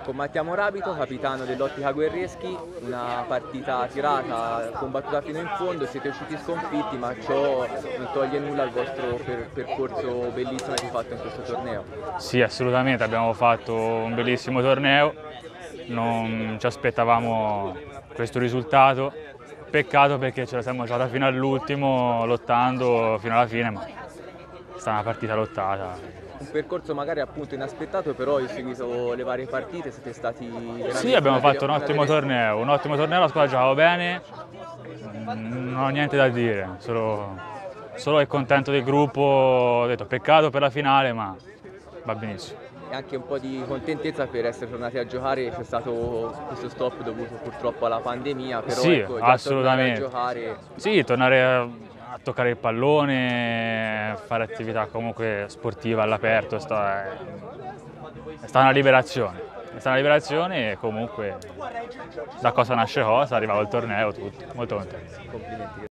Con Mattia Morabito, capitano dell'Ottica Guerreschi, una partita tirata, combattuta fino in fondo, siete usciti sconfitti ma ciò non toglie nulla al vostro per percorso bellissimo che fatto in questo torneo. Sì, assolutamente, abbiamo fatto un bellissimo torneo, non ci aspettavamo questo risultato, peccato perché ce la siamo giocata fino all'ultimo, lottando fino alla fine, ma stata una partita lottata un percorso magari appunto inaspettato, però hai seguito le varie partite, siete stati Sì, abbiamo fatto un ottimo torneo, un ottimo torneo, la squadra giocava bene, non ho niente da dire, solo, solo è contento del gruppo, ho detto peccato per la finale, ma va benissimo. E anche un po' di contentezza per essere tornati a giocare, c'è stato questo stop dovuto purtroppo alla pandemia, però sì, ecco, assolutamente. tornare a giocare... Sì, tornare a a toccare il pallone, fare attività comunque sportiva all'aperto, è stata una liberazione. È stata una liberazione e comunque da cosa nasce cosa, arrivava il torneo, tutto, molto contento. Complimenti.